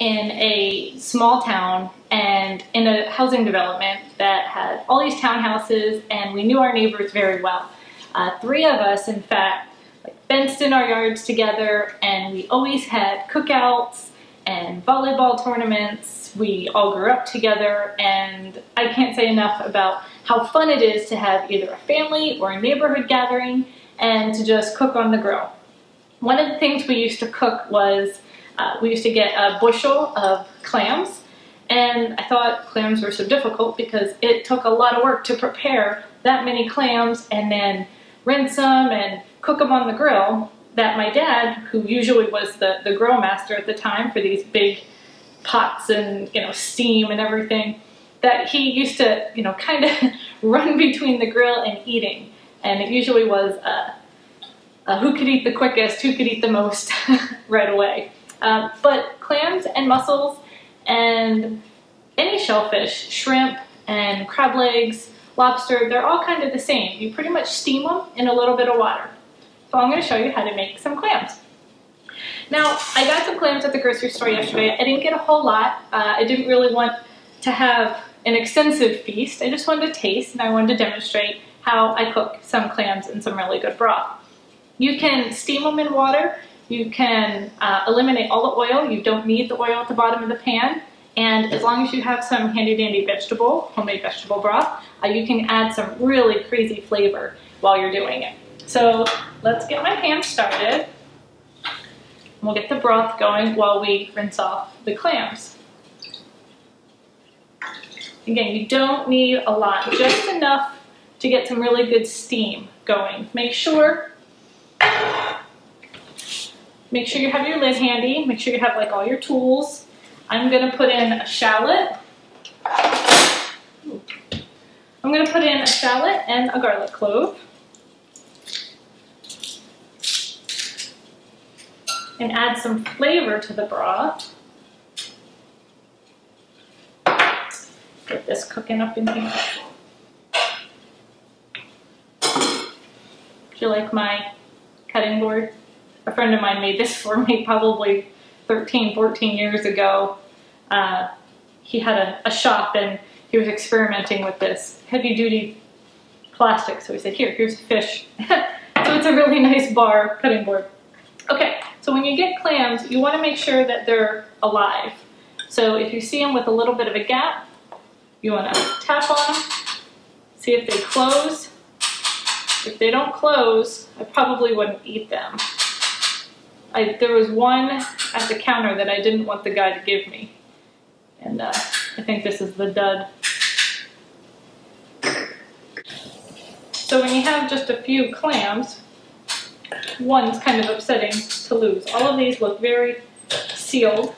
in a small town and in a housing development that had all these townhouses and we knew our neighbors very well. Uh, three of us, in fact, like fenced in our yards together and we always had cookouts and volleyball tournaments. We all grew up together and I can't say enough about how fun it is to have either a family or a neighborhood gathering and to just cook on the grill. One of the things we used to cook was uh, we used to get a bushel of clams and I thought clams were so difficult because it took a lot of work to prepare that many clams and then rinse them and cook them on the grill that my dad, who usually was the, the grill master at the time for these big pots and, you know, steam and everything, that he used to, you know, kind of run between the grill and eating. And it usually was uh, uh, who could eat the quickest, who could eat the most right away. Um, but clams and mussels and any shellfish, shrimp and crab legs, lobster, they're all kind of the same. You pretty much steam them in a little bit of water. So I'm going to show you how to make some clams. Now, I got some clams at the grocery store yesterday. I didn't get a whole lot. Uh, I didn't really want to have an extensive feast. I just wanted to taste and I wanted to demonstrate how I cook some clams in some really good broth. You can steam them in water. You can uh, eliminate all the oil. You don't need the oil at the bottom of the pan. And as long as you have some handy dandy vegetable, homemade vegetable broth, uh, you can add some really crazy flavor while you're doing it. So let's get my pan started. We'll get the broth going while we rinse off the clams. Again, you don't need a lot, just enough to get some really good steam going. Make sure, make sure you have your lid handy. Make sure you have like all your tools. I'm gonna put in a shallot. I'm gonna put in a shallot and a garlic clove. and add some flavor to the broth. Get this cooking up in here. Do you like my cutting board? A friend of mine made this for me probably 13, 14 years ago. Uh, he had a, a shop and he was experimenting with this heavy duty plastic. So he said, here, here's a fish. so it's a really nice bar cutting board. Okay, so when you get clams, you want to make sure that they're alive. So if you see them with a little bit of a gap, you want to tap on them, see if they close. If they don't close, I probably wouldn't eat them. I, there was one at the counter that I didn't want the guy to give me. And uh, I think this is the dud. So when you have just a few clams, one's kind of upsetting to lose. All of these look very sealed.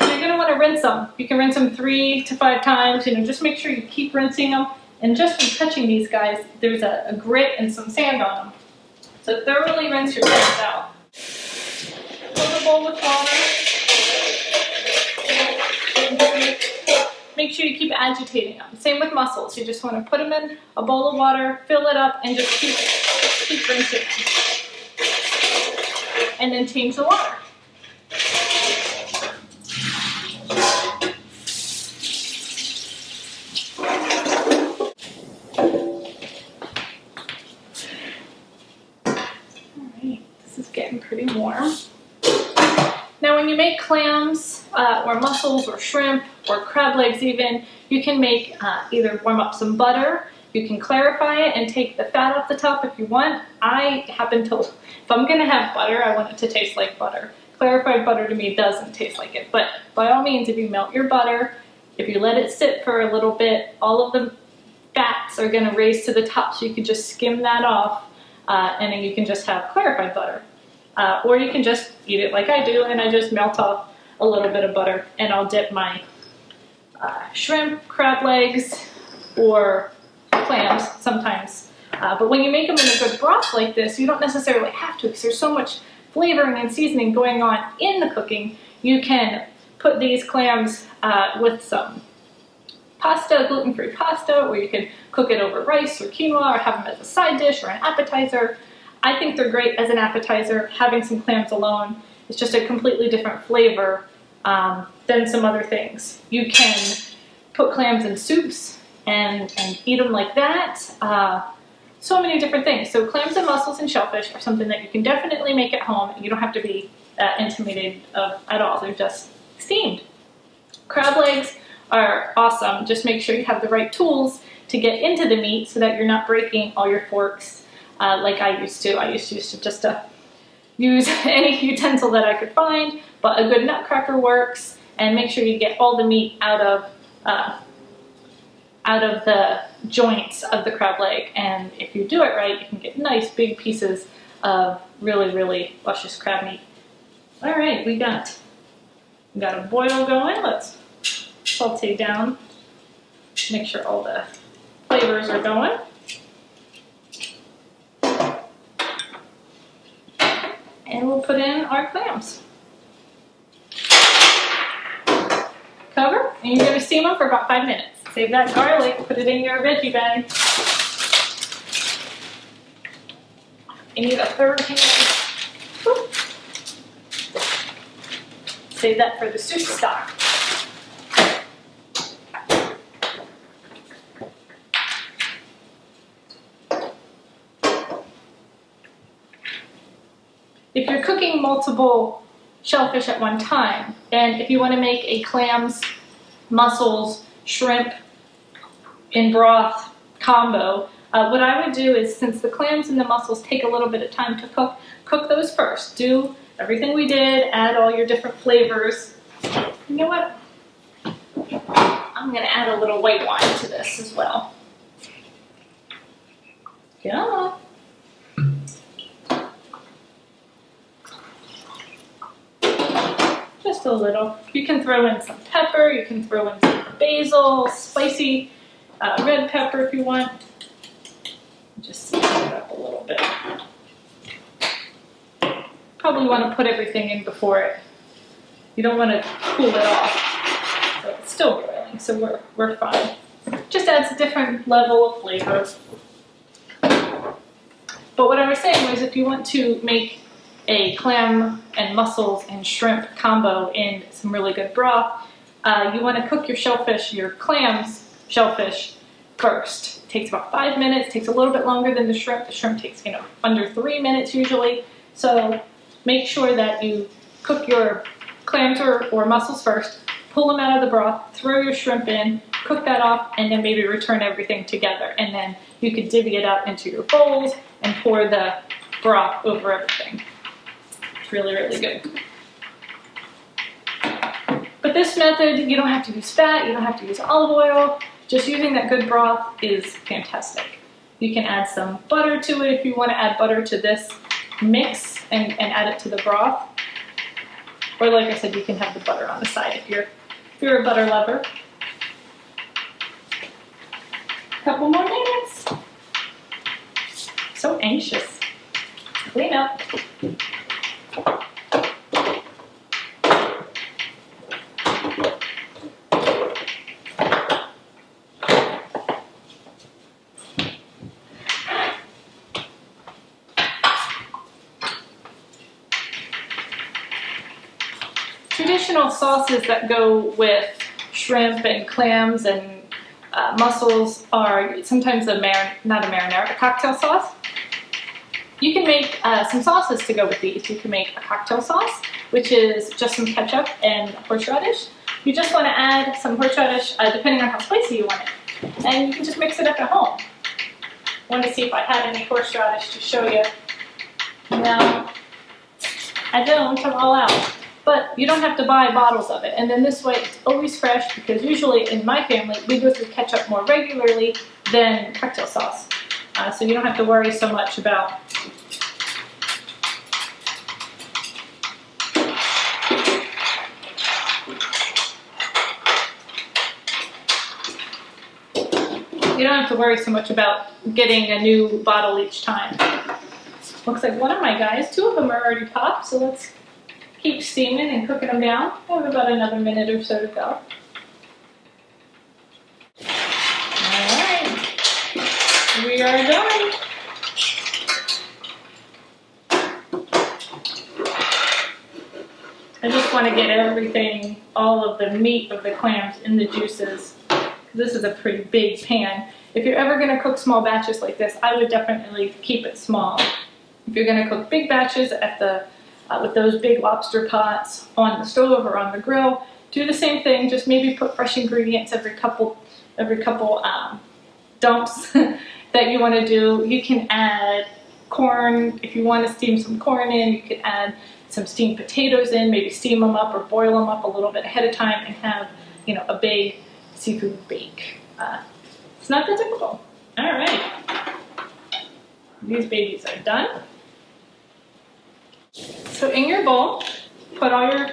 you're going to want to rinse them. You can rinse them three to five times. You know, just make sure you keep rinsing them. And just from touching these guys, there's a, a grit and some sand on them. So thoroughly rinse your clams out. Fill the bowl with water. Make sure you keep agitating them. Same with mussels. You just want to put them in a bowl of water, fill it up, and just keep keep rinsing them. and then change the water. Alright, this is getting pretty warm. Now when you make clams uh, or mussels or shrimp or crab legs even, you can make uh, either warm up some butter you can clarify it and take the fat off the top if you want. I happen to, if I'm gonna have butter, I want it to taste like butter. Clarified butter to me doesn't taste like it, but by all means, if you melt your butter, if you let it sit for a little bit, all of the fats are gonna raise to the top, so you can just skim that off, uh, and then you can just have clarified butter. Uh, or you can just eat it like I do, and I just melt off a little bit of butter, and I'll dip my uh, shrimp, crab legs, or clams sometimes. Uh, but when you make them in a good broth like this, you don't necessarily have to because there's so much flavoring and seasoning going on in the cooking. You can put these clams uh, with some pasta, gluten-free pasta, or you can cook it over rice or quinoa or have them as a side dish or an appetizer. I think they're great as an appetizer. Having some clams alone is just a completely different flavor um, then some other things. You can put clams in soups and, and eat them like that. Uh, so many different things. So clams and mussels and shellfish are something that you can definitely make at home. You don't have to be uh, intimidated of at all. They're just steamed. Crab legs are awesome. Just make sure you have the right tools to get into the meat so that you're not breaking all your forks uh, like I used to. I used to, used to just uh, use any utensil that I could find, but a good nutcracker works and make sure you get all the meat out of uh, out of the joints of the crab leg and if you do it right you can get nice big pieces of really really luscious crab meat. All right we got we got a boil going let's saute down make sure all the flavors are going. And we'll put in our clams. Cover, and you're gonna steam them for about five minutes. Save that garlic, put it in your veggie bag. You need a third hand. Save that for the soup stock. If you're cooking multiple shellfish at one time, and if you want to make a clams, mussels, shrimp in broth combo, uh, what I would do is, since the clams and the mussels take a little bit of time to cook, cook those first. Do everything we did, add all your different flavors. You know what? I'm gonna add a little white wine to this as well. Yeah. Just a little. You can throw in some pepper, you can throw in some basil, spicy uh, red pepper if you want. Just season it up a little bit. Probably want to put everything in before it. You don't want to cool it off. So it's still boiling, so we're, we're fine. Just adds a different level of flavor. But what I was saying was if you want to make a clam and mussels and shrimp combo in some really good broth, uh, you want to cook your shellfish, your clams, shellfish, first. It takes about five minutes, takes a little bit longer than the shrimp. The shrimp takes, you know, under three minutes usually. So make sure that you cook your clams or, or mussels first, pull them out of the broth, throw your shrimp in, cook that off, and then maybe return everything together. And then you could divvy it up into your bowls and pour the broth over everything really, really good. But this method, you don't have to use fat, you don't have to use olive oil. Just using that good broth is fantastic. You can add some butter to it if you want to add butter to this mix and, and add it to the broth. Or like I said, you can have the butter on the side if you're, if you're a butter lover. Couple more minutes. So anxious. Clean up. Traditional sauces that go with shrimp and clams and uh, mussels are sometimes a mar not a marinara, a cocktail sauce. You can make uh, some sauces to go with these. You can make a cocktail sauce, which is just some ketchup and horseradish. You just want to add some horseradish, uh, depending on how spicy you want it. And you can just mix it up at home. I want to see if I had any horseradish to show you. No, I don't, I'm all out. But you don't have to buy bottles of it. And then this way it's always fresh because usually in my family, we go through ketchup more regularly than cocktail sauce. Uh, so you don't have to worry so much about you don't have to worry so much about getting a new bottle each time. Looks like one of my guys, two of them are already popped, so let's keep steaming and cooking them down. I have about another minute or so to go. Are done. I just want to get everything, all of the meat of the clams in the juices. This is a pretty big pan. If you're ever going to cook small batches like this, I would definitely keep it small. If you're going to cook big batches at the uh, with those big lobster pots on the stove or on the grill, do the same thing. Just maybe put fresh ingredients every couple every couple um, dumps that you want to do. You can add corn if you want to steam some corn in. You can add some steamed potatoes in, maybe steam them up or boil them up a little bit ahead of time and have you know a big seafood bake. Uh, it's not that difficult. All right. These babies are done. So in your bowl, put all your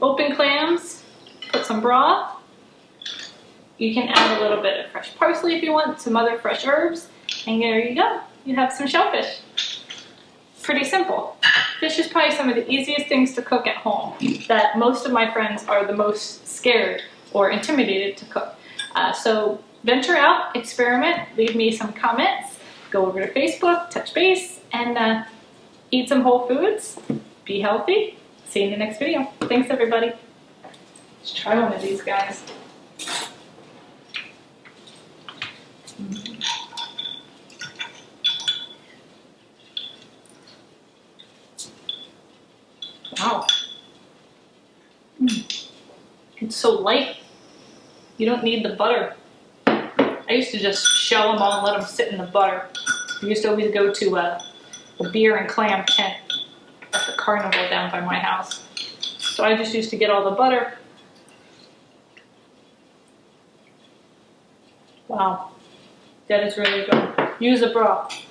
open clams, put some broth. You can add a little bit of fresh parsley if you want, some other fresh herbs, and there you go. You have some shellfish. Pretty simple. Fish is probably some of the easiest things to cook at home that most of my friends are the most scared or intimidated to cook. Uh, so venture out, experiment, leave me some comments, go over to Facebook, touch base, and uh, eat some whole foods, be healthy. See you in the next video. Thanks everybody. Let's try one of these guys. Wow. Mm. It's so light. You don't need the butter. I used to just shell them all and let them sit in the butter. I used to always go to a, a beer and clam tent at the carnival down by my house. So I just used to get all the butter. Wow, that is really good. Use a broth.